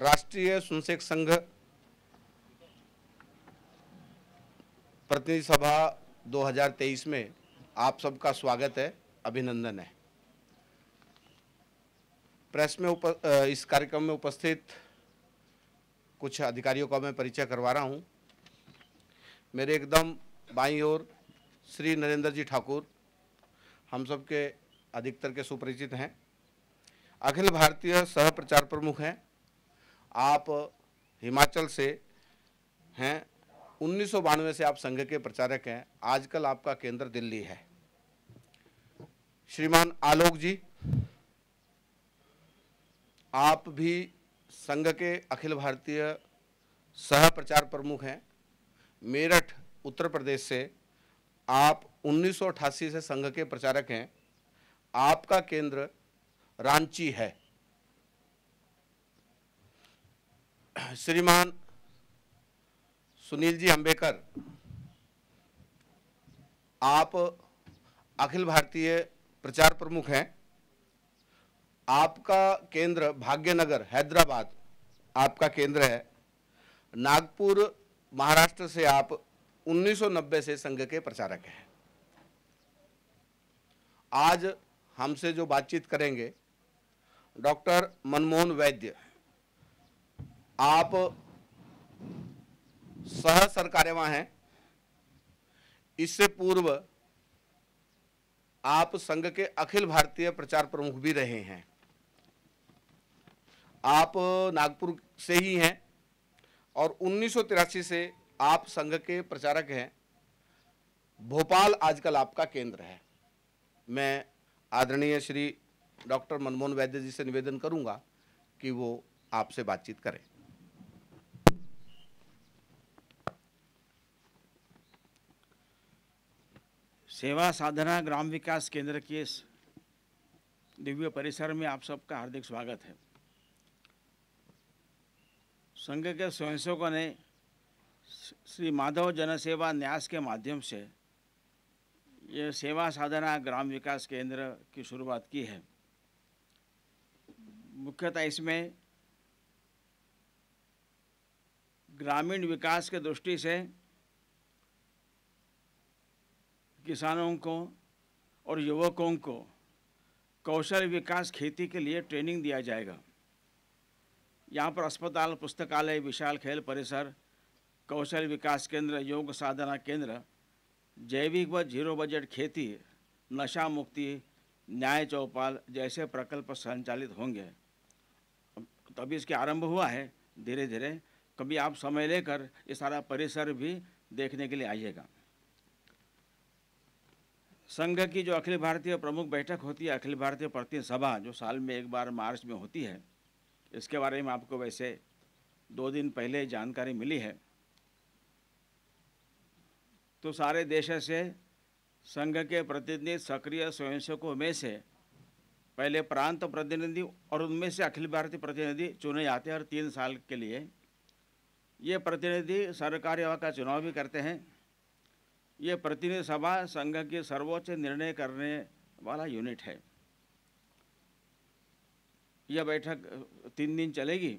राष्ट्रीय सुनसेक संघ प्रतिनिधि सभा 2023 में आप सबका स्वागत है अभिनंदन है। प्रेस में उप, इस कार्यक्रम में उपस्थित कुछ अधिकारियों का मैं परिचय करवा रहा हूँ। मेरे एकदम बाई ओर श्री नरेंद्र जी ठाकुर हम सबके अधिकतर के सुपरिचित हैं। अखिल भारतीय सह प्रचार प्रमुख हैं। आप हिमाचल से हैं। उन्नीस सौ बानवे से आप संघ के प्रचारक हैं। आजकल आपका केंद्र दिल्ली है। श्रीमान आलोक जी, आप भी संघ के अखिल भारतीय सह प्रचार प्रमुख हैं। मेरठ, उत्तर प्रदेश से आप 1988 से संघ के प्रचारक हैं। आपका केंद्र रांची है। श्रीमान सुनील जी अंबेकर, आप अखिल भारतीय प्रचार प्रमुख हैं। आपका केंद्र भाग्यनगर, हैदराबाद, आपका केंद्र है। नागपुर, महाराष्ट्र से आप 1990 से संघ के प्रचारक हैं। आज हमसे जो बातचीत करेंगे, डॉक्टर मनमोहन वैद्य। आप सह सरकार्यवाह हैं। इससे पूर्व आप संघ के अखिल भारतीय प्रचार प्रमुख भी रहे हैं। आप नागपुर से ही हैं और उन्नीस सौ तिरासी से आप संघ के प्रचारक हैं। भोपाल आजकल आपका केंद्र है। मैं आदरणीय श्री डॉक्टर मनमोहन वैद्य जी से निवेदन करूँगा कि वो आपसे बातचीत करें। सेवा साधना ग्राम विकास केंद्र के दिव्य परिसर में आप सबका हार्दिक स्वागत है। संघ के स्वयंसेवकों ने श्री माधव जनसेवा न्यास के माध्यम से ये सेवा साधना ग्राम विकास केंद्र की शुरुआत की है। मुख्यतः इसमें ग्रामीण विकास के दृष्टि से किसानों को और युवकों को कौशल विकास खेती के लिए ट्रेनिंग दिया जाएगा। यहाँ पर अस्पताल, पुस्तकालय, विशाल खेल परिसर, कौशल विकास केंद्र, योग साधना केंद्र, जैविक व ज़ीरो बजट खेती, नशा मुक्ति, न्याय चौपाल जैसे प्रकल्प संचालित होंगे। तो अभी इसके आरंभ हुआ है धीरे धीरे कभी आप समय लेकर ये सारा परिसर भी देखने के लिए आइएगा। संघ की जो अखिल भारतीय प्रमुख बैठक होती है, अखिल भारतीय प्रतिनिधि सभा, जो साल में एक बार मार्च में होती है, इसके बारे में आपको वैसे दो दिन पहले जानकारी मिली है। तो सारे देश से संघ के प्रतिनिधि सक्रिय स्वयंसेवकों में से पहले प्रांत प्रतिनिधि और उनमें से अखिल भारतीय प्रतिनिधि चुने जाते हैं, हर तीन साल के लिए। ये प्रतिनिधि सरकारी का चुनाव भी करते हैं ये प्रतिनिधि सभा संघ की सर्वोच्च निर्णय करने वाला यूनिट है। यह बैठक तीन दिन चलेगी।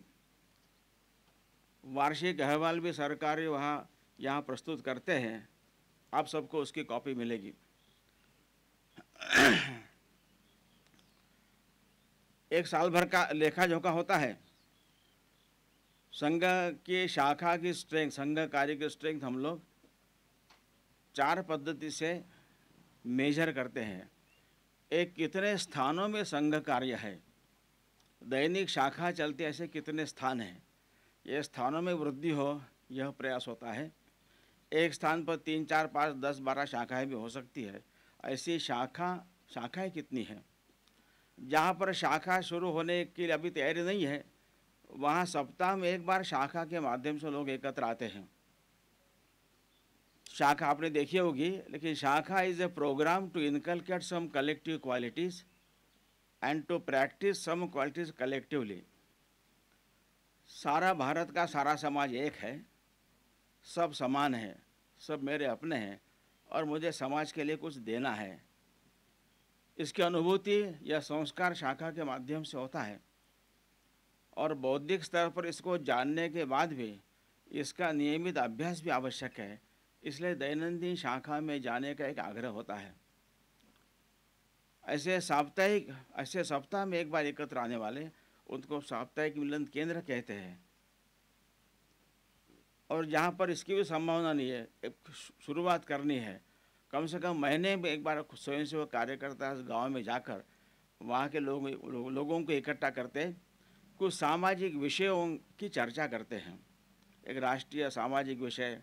वार्षिक अहवाल भी सरकारी वहाँ, यहाँ प्रस्तुत करते हैं। आप सबको उसकी कॉपी मिलेगी। एक साल भर का लेखा जोखा होता है। संघ की शाखा की स्ट्रेंथ, संघ कार्य की स्ट्रेंथ हम लोग चार पद्धति से मेजर करते हैं। एक, कितने स्थानों में संघ कार्य है? दैनिक शाखा चलते ऐसे कितने स्थान हैं? ये स्थानों में वृद्धि हो, यह प्रयास होता है। एक स्थान पर तीन, चार, पाँच, दस, बारह शाखाएँ भी हो सकती है। ऐसी शाखा, शाखाएँ कितनी हैं? जहाँ पर शाखा शुरू होने के लिए अभी तैयारी नहीं है, वहाँ सप्ताह में एक बार शाखा के माध्यम से लोग एकत्र आते हैं। शाखा आपने देखी होगी, लेकिन शाखा is a program to inculcate some collective qualities and to practice some qualities collectively सारा भारत का सारा समाज एक है, सब समान है, सब मेरे अपने हैं और मुझे समाज के लिए कुछ देना है। इसकी अनुभूति या संस्कार शाखा के माध्यम से होता है और बौद्धिक स्तर पर इसको जानने के बाद भी इसका नियमित अभ्यास भी आवश्यक है। इसलिए दैनंदिन शाखा में जाने का एक आग्रह होता है। ऐसे साप्ताहिक ऐसे सप्ताह में एक बार एकत्र आने वाले उनको साप्ताहिक मिलन केंद्र कहते हैं। और जहाँ पर इसकी भी संभावना नहीं है एक शुरुआत करनी है। कम से कम महीने में एक बार स्वयं स्वयंसेवक कार्यकर्ता गाँव में जाकर वहाँ के लोग, लो, लोगों को इकट्ठा करते कुछ सामाजिक विषयों की चर्चा करते हैं। एक राष्ट्रीय सामाजिक विषय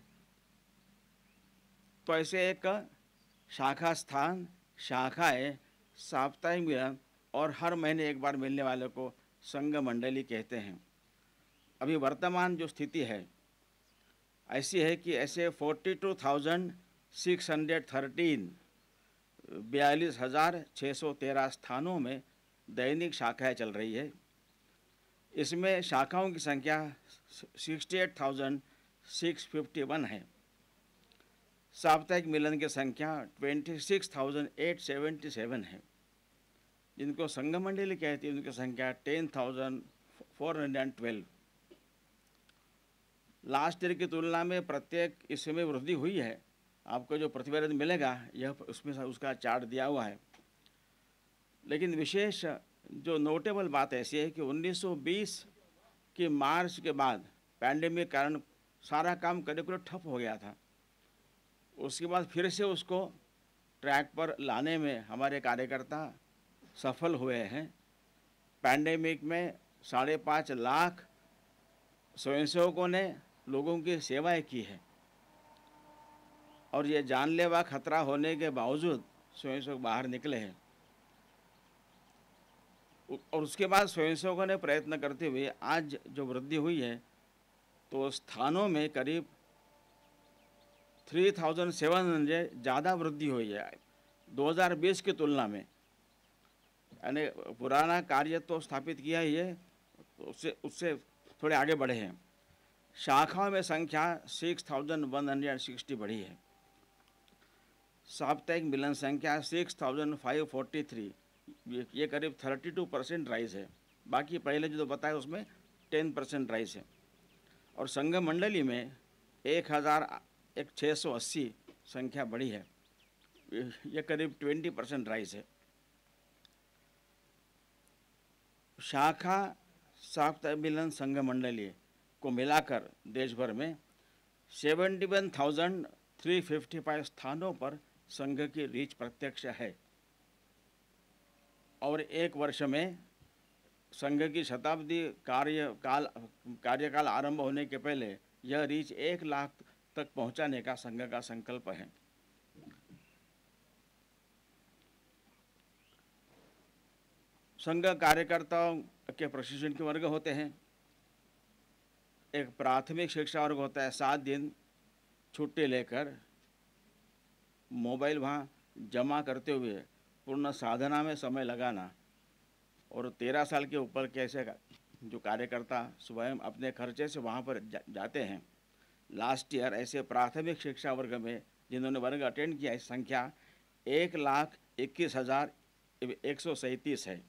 तो ऐसे एक शाखा स्थान शाखाएँ साप्ताहिक मिलन और हर महीने एक बार मिलने वाले को संघ मंडली कहते हैं। अभी वर्तमान जो स्थिति है, ऐसी है कि ऐसे forty two thousand six hundred thirteen बयालीस हज़ार छः सौ तेरह स्थानों में दैनिक शाखाएँ चल रही है। इसमें शाखाओं की संख्या sixty eight thousand six fifty one है। साप्ताहिक मिलन की संख्या twenty six thousand eight seventy seven है। जिनको संघ मंडली कहती है, उनकी संख्या ten thousand four hundred and twelve last year की तुलना में प्रत्येक इसमें वृद्धि हुई है। आपको जो प्रतिवेदन मिलेगा, यह उसमें उसका चार्ट दिया हुआ है। लेकिन विशेष जो नोटेबल बात ऐसी है कि 1920 के मार्च के बाद पैंडेमिक कारण सारा काम करीब करीब ठप हो गया था। उसके बाद फिर से उसको ट्रैक पर लाने में हमारे कार्यकर्ता सफल हुए हैं। पैंडेमिक में साढ़े पाँच लाख स्वयंसेवकों ने लोगों की सेवाएँ की है। और ये जानलेवा खतरा होने के बावजूद स्वयंसेवक बाहर निकले हैं। और उसके बाद स्वयंसेवकों ने प्रयत्न करते हुए आज जो वृद्धि हुई है तो स्थानों में करीब थ्री थाउज़ेंड सेवन हंड्रेड ज़्यादा वृद्धि हुई है। 2020 की तुलना में। यानी पुराना कार्य तो स्थापित किया ही है तो उससे उससे थोड़े आगे बढ़े हैं। शाखाओं में संख्या six thousand one hundred sixty बढ़ी है। साप्ताहिक मिलन संख्या six thousand five forty three, ये करीब थर्टी टू परसेंट राइज है। बाकी पहले जो बताया उसमें टेन परसेंट राइज है। और संघ मंडली में एक हज़ार एक छः सौ अस्सी संख्या बढ़ी है। ये करीब ट्वेंटी परसेंट राइज है। शाखा साप्ताहिक मिलन संघ मंडली को मिलाकर देश भर में seventy one thousand three fifty five स्थानों पर संघ की रीच प्रत्यक्ष है। और एक वर्ष में संघ की शताब्दी कार्यकाल कार्यकाल आरंभ होने के पहले यह रीच एक लाख तक पहुँचाने का संघ का संकल्प है। संघ कार्यकर्ताओं के प्रशिक्षण के वर्ग होते हैं। एक प्राथमिक शिक्षा वर्ग होता है सात दिन छुट्टी लेकर मोबाइल वहाँ जमा करते हुए पूर्ण साधना में समय लगाना और तेरह साल के ऊपर कैसे जो कार्यकर्ता स्वयं अपने खर्चे से वहाँ पर जा, जाते हैं। लास्ट ईयर ऐसे प्राथमिक शिक्षा वर्ग में जिन्होंने वर्ग अटेंड किया, इस संख्या एक लाख इक्कीस हज़ार एक सौ सैंतीस है।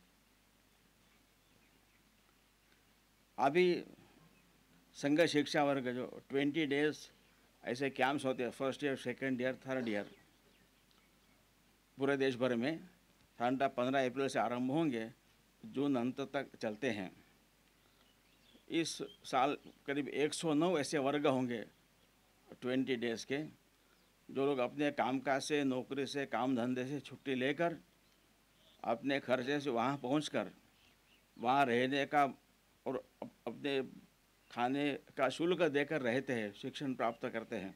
अभी संघ शिक्षा वर्ग जो ट्वेंटी डेज़ ऐसे कैंप्स होते हैं first year second year third year पूरे देश भर में साधारणतः पंद्रह अप्रैल से आरंभ होंगे, जून अंत तक चलते हैं। इस साल करीब 109 ऐसे वर्ग होंगे 20 डेज़ के। जो लोग अपने काम कामकाज से, नौकरी से, काम धंधे से छुट्टी लेकर, अपने खर्चे से वहाँ पहुँच कर वहाँ रहने का और अपने खाने का शुल्क देकर रहते हैं, शिक्षण प्राप्त करते हैं।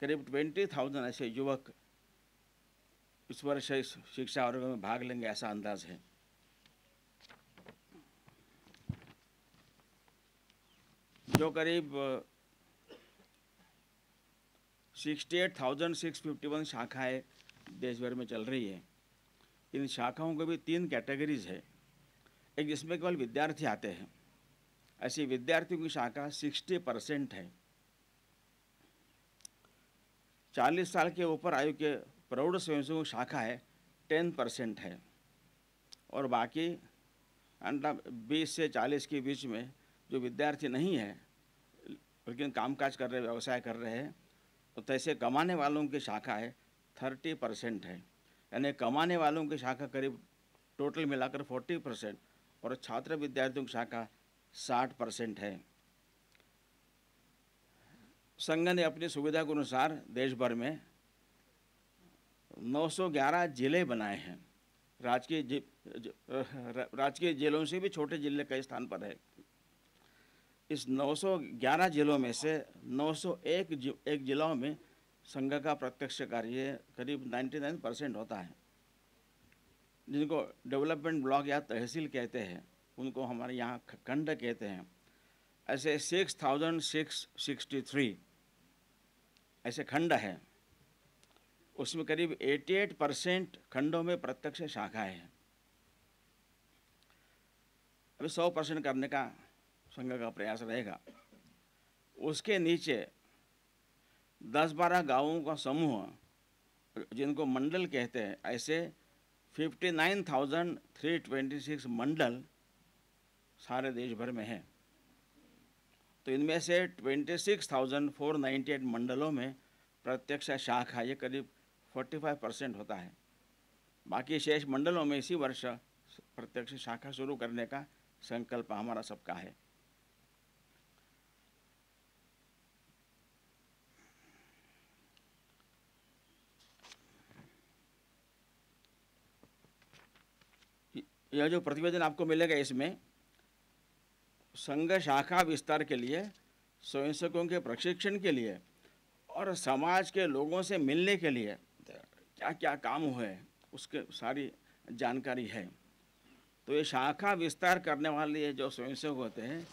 करीब ट्वेंटी थाउज़ेंड ऐसे युवक इस वर्ष इस शिक्षा वर्ग में भाग लेंगे ऐसा अंदाज है। जो करीब sixty eight thousand six fifty one शाखाएँ देश भर में चल रही है। इन शाखाओं को भी तीन कैटेगरीज है। एक जिसमें केवल विद्यार्थी आते हैं। ऐसी विद्यार्थियों की शाखा सिक्सटी परसेंट है। चालीस साल के ऊपर आयु के प्रौढ़ स्वयंसेवक शाखा है टेन परसेंट है। और बाकी अंडा बीस से चालीस के बीच में जो विद्यार्थी नहीं है लेकिन कामकाज कर रहे, व्यवसाय कर रहे हैं तो तैसे कमाने वालों की शाखा है, थर्टी परसेंट है। यानी कमाने वालों की शाखा करीब टोटल मिलाकर फोर्टी परसेंट और छात्र विद्यार्थियों की शाखा साठ परसेंट है। संघ ने अपनी सुविधा के अनुसार देश भर में 911 ज़िले बनाए हैं। राजकीय राजकीय जिलों से भी छोटे ज़िले कई स्थान पर है। इस 911 जिलों में से 901 जि, एक जिलों में संघ का प्रत्यक्ष कार्य करीब 99 परसेंट होता है। जिनको डेवलपमेंट ब्लॉक या तहसील कहते हैं उनको हमारे यहाँ खंड कहते हैं। ऐसे six thousand six sixty three ऐसे खंड है। उसमें करीब 88 परसेंट खंडों में प्रत्यक्ष शाखाएँ हैं। अभी 100 परसेंट करने का संघ का प्रयास रहेगा। उसके नीचे 10-12 गाँवों का समूह जिनको मंडल कहते हैं ऐसे 59,326 मंडल सारे देश भर में हैं। तो इनमें से 26,498 मंडलों में प्रत्यक्ष शाखा ये करीब 45 परसेंट होता है। बाकी शेष मंडलों में इसी वर्ष प्रत्यक्ष शाखा शुरू करने का संकल्प हमारा सबका है। यह जो प्रतिवेदन आपको मिलेगा इसमें संघ शाखा विस्तार के लिए, स्वयंसेवकों के प्रशिक्षण के लिए और समाज के लोगों से मिलने के लिए क्या क्या काम हुए, उसके सारी जानकारी है। तो ये शाखा विस्तार करने वाले जो स्वयंसेवक होते हैं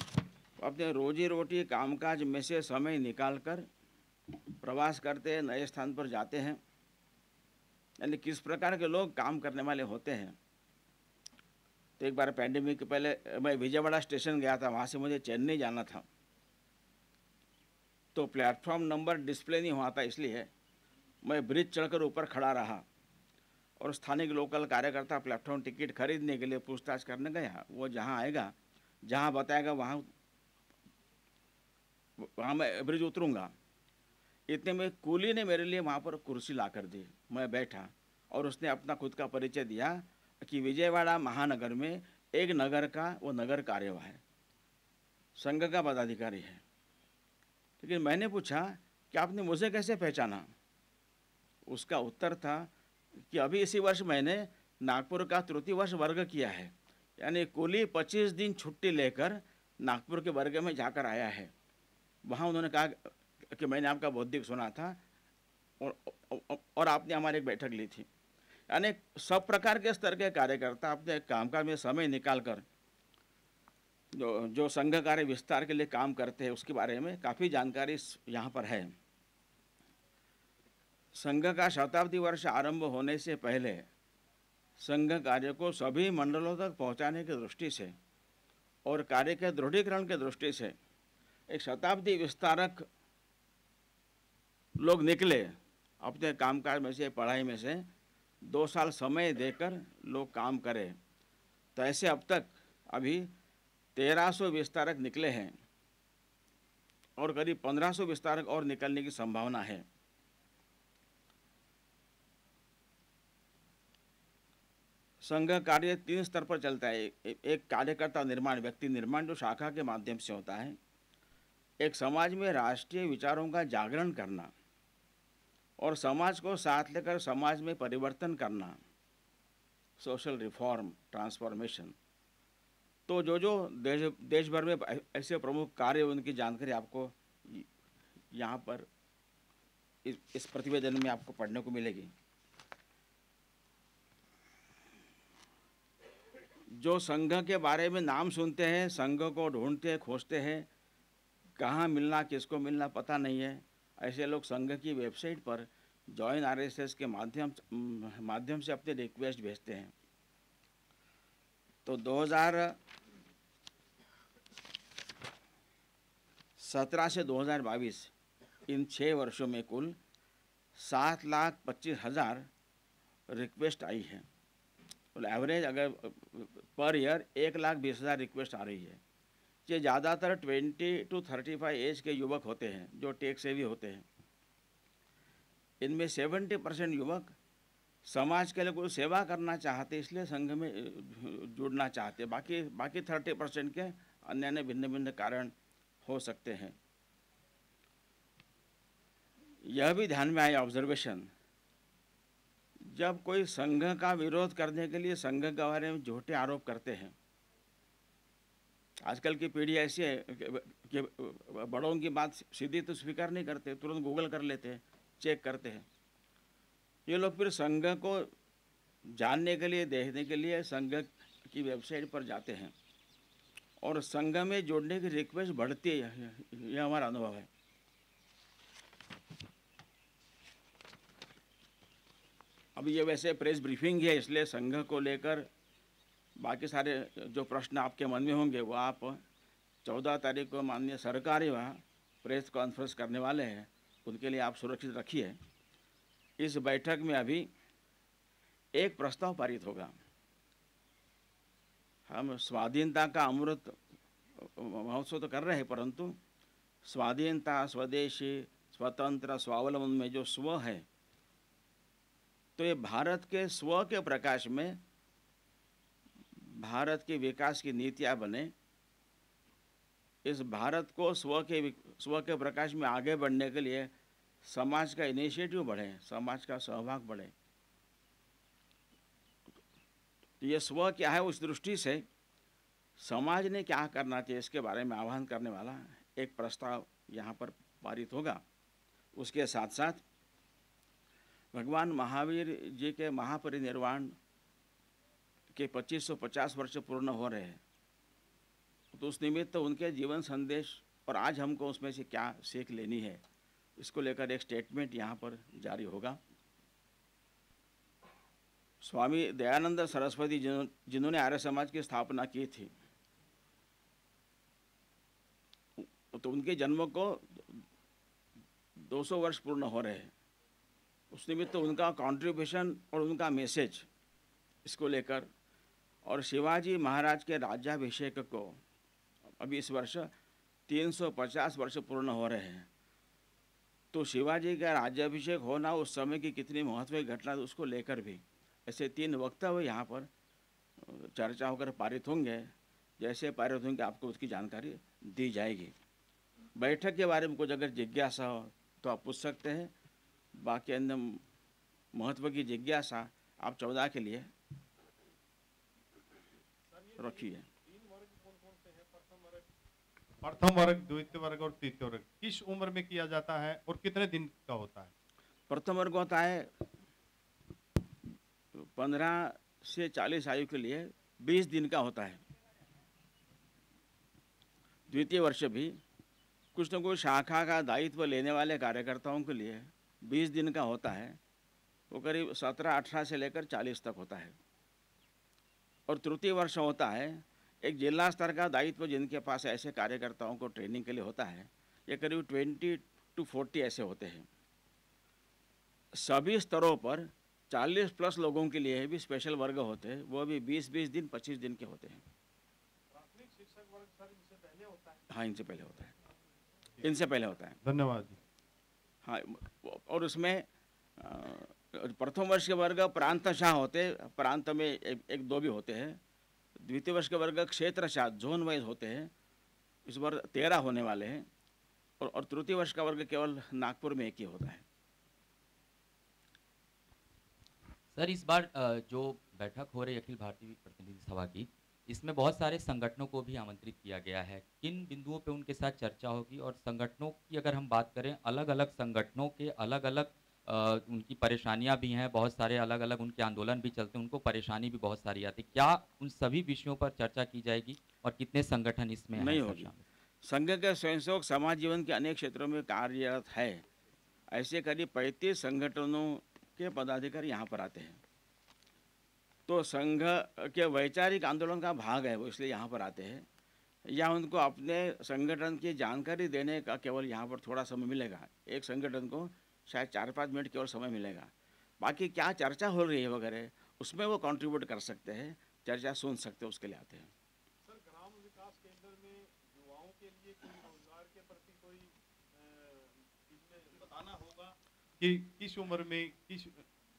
अपने रोजी रोटी कामकाज में से समय निकाल कर प्रवास करते हैं, नए स्थान पर जाते हैं। यानी किस प्रकार के लोग काम करने वाले होते हैं तो एक बार पैंडेमिक के पहले मैं विजयवाड़ा स्टेशन गया था, वहाँ से मुझे चेन्नई जाना था। तो प्लेटफॉर्म नंबर डिस्प्ले नहीं हुआ था इसलिए मैं ब्रिज चढ़कर ऊपर खड़ा रहा और स्थानिक लोकल कार्यकर्ता प्लेटफॉर्म टिकट खरीदने के लिए पूछताछ करने गया। वो जहाँ आएगा, जहाँ बताएगा, वहाँ वहाँ मैं ब्रिज उतरूँगा। इतने में कूली ने मेरे लिए वहाँ पर कुर्सी ला कर दी। मैं बैठा और उसने अपना खुद का परिचय दिया कि विजयवाड़ा महानगर में एक नगर का, वो नगर कार्यवाह है। संघ का पदाधिकारी है। लेकिन मैंने पूछा कि आपने मुझे कैसे पहचाना? उसका उत्तर था कि अभी इसी वर्ष मैंने नागपुर का तृतीय वर्ष वर्ग किया है। यानी कुल पच्चीस दिन छुट्टी लेकर नागपुर के वर्ग में जाकर आया है। वहाँ उन्होंने कहा कि मैंने आपका बौद्धिक सुना था और और आपने हमारी एक बैठक ली थी। यानी सब प्रकार के स्तर के कार्यकर्ता अपने कामकाज में समय निकाल कर जो जो संघ कार्य विस्तार के लिए काम करते हैं, उसके बारे में काफ़ी जानकारी यहाँ पर है। संघ का शताब्दी वर्ष आरंभ होने से पहले संघ कार्य को सभी मंडलों तक पहुँचाने की दृष्टि से और कार्य के दृढ़ीकरण के दृष्टि से एक शताब्दी विस्तारक लोग निकले अपने कामकाज में से, पढ़ाई में से दो साल समय देकर लोग काम करें। तो ऐसे अब तक अभी तेरह सौ विस्तारक निकले हैं और करीब पंद्रह सौ विस्तारक और निकलने की संभावना है। संघ कार्य तीन स्तर पर चलता है। एक कार्यकर्ता निर्माण, व्यक्ति निर्माण जो शाखा के माध्यम से होता है। एक समाज में राष्ट्रीय विचारों का जागरण करना। और समाज को साथ लेकर समाज में परिवर्तन करना सोशल रिफॉर्म ट्रांसफॉर्मेशन तो जो जो देश देश भर में ऐसे प्रमुख कार्य उनकी जानकारी आपको यहाँ पर इस, प्रतिवेदन में आपको पढ़ने को मिलेगी। जो संघ के बारे में नाम सुनते हैं संघ को ढूंढते हैं खोजते हैं कहाँ मिलना किसको मिलना पता नहीं है। ऐसे लोग संघ की वेबसाइट पर जॉइन आरएसएस के माध्यम माध्यम से अपने रिक्वेस्ट भेजते हैं। तो 2017 से 2022 इन छः वर्षों में कुल सात लाख पच्चीस हज़ार रिक्वेस्ट आई है। एवरेज अगर पर ईयर एक लाख बीस हज़ार रिक्वेस्ट आ रही है। ये ज़्यादातर twenty to thirty five age के युवक होते हैं, जो टेक से भी होते हैं। इनमें सेवेंटी परसेंट युवक समाज के लिए कोई सेवा करना चाहते, इसलिए संघ में जुड़ना चाहते। बाकी बाकी थर्टी परसेंट के अन्य अन्य भिन्न भिन्न कारण हो सकते हैं। यह भी ध्यान में आया ऑब्जर्वेशन जब कोई संघ का विरोध करने के लिए, संघ के बारे में झूठे आरोप करते हैं आजकल की पीढ़ी ऐसी है कि बड़ों की बात सीधी तो स्वीकार नहीं करते, तुरंत गूगल कर लेते हैं, चेक करते हैं। ये लोग फिर संघ को जानने के लिए, देखने के लिए संघ की वेबसाइट पर जाते हैं और संघ में जोड़ने की रिक्वेस्ट बढ़ती है यह हमारा अनुभव है। अब ये वैसे प्रेस ब्रीफिंग है, इसलिए संघ को लेकर बाकी सारे जो प्रश्न आपके मन में होंगे, वो आप चौदह तारीख को माननीय सरकारी वहाँ प्रेस कॉन्फ्रेंस करने वाले हैं। उनके लिए आप सुरक्षित रखिए। इस बैठक में अभी एक प्रस्ताव पारित होगा। हम स्वाधीनता का अमृत महोत्सव तो कर रहे हैं, परंतु स्वाधीनता, स्वदेशी, स्वतंत्र, स्वावलंबन में जो स्व है तो ये भारत के स्व के प्रकाश में भारत के विकास की नीतियाँ बने, इस भारत को स्व के स्व के प्रकाश में आगे बढ़ने के लिए समाज का इनिशिएटिव बढ़े, समाज का सहभाग बढ़े। तो ये स्व क्या है उस दृष्टि से, समाज ने क्या करना चाहिए इसके बारे में आह्वान करने वाला एक प्रस्ताव यहाँ पर पारित होगा। उसके साथ साथ भगवान महावीर जी के महापरिनिर्वाण के 2550 वर्ष पूर्ण हो रहे हैं। तो उस निमित्त तो उनके जीवन संदेश और आज हमको उसमें से क्या सीख लेनी है, इसको लेकर एक स्टेटमेंट यहाँ पर जारी होगा। स्वामी दयानंद सरस्वती जिन्होंने आर्य समाज की स्थापना की थी तो उनके जन्म को 200 वर्ष पूर्ण हो रहे हैं। उस निमित्त तो उनका कंट्रीब्यूशन और उनका मैसेज इसको लेकर और शिवाजी महाराज के राज्याभिषेक को अभी इस वर्ष 350 वर्ष पूर्ण हो रहे हैं। तो शिवाजी का राज्याभिषेक होना उस समय की कितनी महत्वपूर्ण घटना उसको लेकर भी ऐसे तीन वक्तव्य यहाँ पर चर्चा होकर पारित होंगे। जैसे पारित होंगे आपको उसकी जानकारी दी जाएगी। बैठक के बारे में कुछ अगर जिज्ञासा हो तो आप पूछ सकते हैं। बाकी अन्य महत्व की जिज्ञासा आप चौदह के लिए रखिए। प्रथम वर्ग द्वितीय वर्ग और तृतीय वर्ग किस उम्र में किया जाता है और कितने दिन का होता है? प्रथम वर्ग होता है पंद्रह से चालीस आयु के लिए बीस दिन का होता है। द्वितीय वर्ष भी कुछ न कुछ शाखा का दायित्व लेने वाले कार्यकर्ताओं के लिए बीस दिन का होता है वो करीब सत्रह अठारह से लेकर चालीस तक होता है। और तृतीय वर्ष होता है एक जिला स्तर का दायित्व जिनके पास ऐसे कार्यकर्ताओं को ट्रेनिंग के लिए होता है ये करीब ट्वेंटी टू फोर्टी ऐसे होते हैं। सभी स्तरों पर चालीस प्लस लोगों के लिए भी स्पेशल वर्ग होते हैं वो भी बीस बीस दिन पच्चीस दिन के होते हैं। हाँ? इनसे पहले होता है। इनसे पहले होता है। धन्यवाद हाँ और उसमें प्रथम वर्ष के वर्ग प्रांत शाह होते प्रांत में एक, एक दो भी होते हैं। द्वितीय वर्ष के वर्ग क्षेत्र शाह जोन वाइज होते हैं। इस बार तेरह होने वाले हैं। और, और तृतीय वर्ष का वर्ग केवल नागपुर में एक ही होता है। सर इस बार जो बैठक हो रही अखिल भारतीय प्रतिनिधि सभा की इसमें बहुत सारे संगठनों को भी आमंत्रित किया गया है। किन बिंदुओं पे उनके साथ चर्चा होगी? और संगठनों की अगर हम बात करें अलग अलग संगठनों के अलग अलग उनकी परेशानियाँ भी हैं बहुत सारे अलग अलग उनके आंदोलन भी चलते हैं उनको परेशानी भी बहुत सारी आती क्या उन सभी विषयों पर चर्चा की जाएगी और कितने संगठन इसमें नहीं होगी। संघ के स्वयंसेवक समाज जीवन के अनेक क्षेत्रों में कार्यरत है। ऐसे करीब पैंतीस संगठनों के पदाधिकारी यहाँ पर आते हैं। तो संघ के वैचारिक आंदोलन का भाग है वो इसलिए यहाँ पर आते हैं। या उनको अपने संगठन की जानकारी देने का केवल यहाँ पर थोड़ा समय मिलेगा। एक संगठन को शायद चार पाँच मिनट केवल समय मिलेगा। बाकी क्या चर्चा हो रही है वगैरह उसमें वो कंट्रीब्यूट कर सकते हैं चर्चा सुन सकते हैं उसके लिए आते हैं। सर ग्राम विकास केंद्र में युवाओं के लिए कोई रोज़गार के प्रति कोई बताना होगा? कि किस उम्र में किस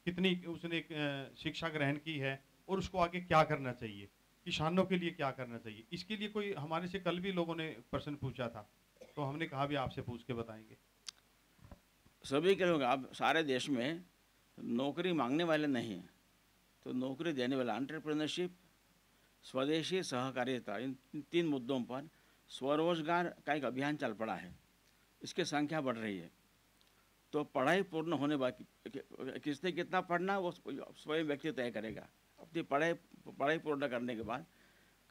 कितनी उसने शिक्षा ग्रहण की है और उसको आगे क्या करना चाहिए? किसानों के लिए क्या करना चाहिए? इसके लिए कोई हमारे से कल भी लोगों ने प्रश्न पूछा था तो हमने कहा भी आपसे पूछ के बताएँगे। सभी के लोग अब सारे देश में नौकरी मांगने वाले नहीं हैं। तो नौकरी देने वाला एंटरप्रेन्योरशिप स्वदेशी सहकारिता, इन इन तीन मुद्दों पर स्वरोजगार का एक अभियान चल पड़ा है। इसकी संख्या बढ़ रही है। तो पढ़ाई पूर्ण होने बाकी किसने कितना पढ़ना, वो स्वयं व्यक्ति तय करेगा। अपनी पढ़ाई पढ़ाई पूर्ण करने के बाद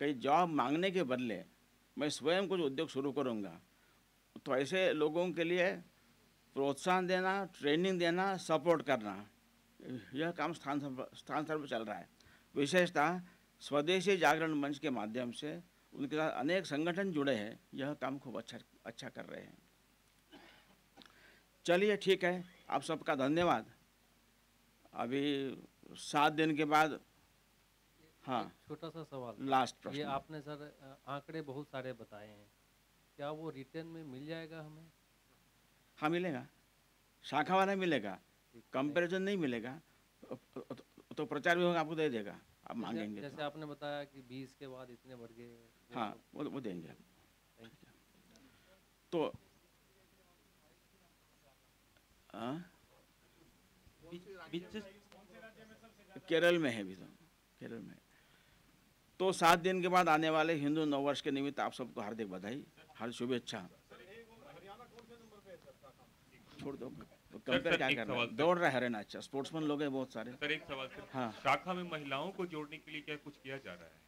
कहीं जॉब मांगने के बदले मैं स्वयं कुछ उद्योग शुरू करूँगा। तो ऐसे लोगों के लिए प्रोत्साहन देना ट्रेनिंग देना सपोर्ट करना। यह काम स्थान स्थान स्तर पर चल रहा है। विशेषतः स्वदेशी जागरण मंच के माध्यम से उनके साथ अनेक संगठन जुड़े हैं। यह काम खूब अच्छा अच्छा कर रहे हैं। चलिए ठीक है। आप सबका धन्यवाद। अभी सात दिन के बाद हाँ। छोटा सा सवाल। लास्ट प्रश्न। ये आपने सर आंकड़े बहुत सारे बताए हैं। क्या वो रिटर्न में मिल जाएगा हमें? हाँ मिलेगा? शाखा वाला मिलेगा कंपैरिजन नहीं मिलेगा तो, तो, तो प्रचार विभाग आपको दे देगा आप मांगेंगे जैसे तो। आपने बताया कि 20 के बाद इतने बढ़ गए। हाँ वो वो देंगे तो हाँ? केरल में है भी तो केरल में। तो सात दिन के बाद आने वाले हिंदू नववर्ष के निमित्त आप सबको हार्दिक बधाई हार्दिक शुभेच्छा। छोड़ दो कंपेयर क्या कर रहे हैं? दौड़ रहा है अच्छा स्पोर्ट्समैन लोग हैं बहुत सारे। सर एक सवाल सर। हाँ। शाखा में महिलाओं को जोड़ने के लिए क्या कुछ किया जा रहा है?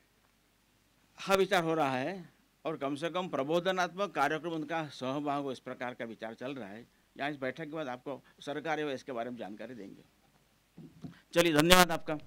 हाँ विचार हो रहा है और कम से कम प्रबोधनात्मक कार्यक्रम उनका सहभाग हो इस प्रकार का विचार चल रहा है। यहाँ इस बैठक के बाद आपको सरकार इसके बारे में जानकारी देंगे। चलिए धन्यवाद आपका।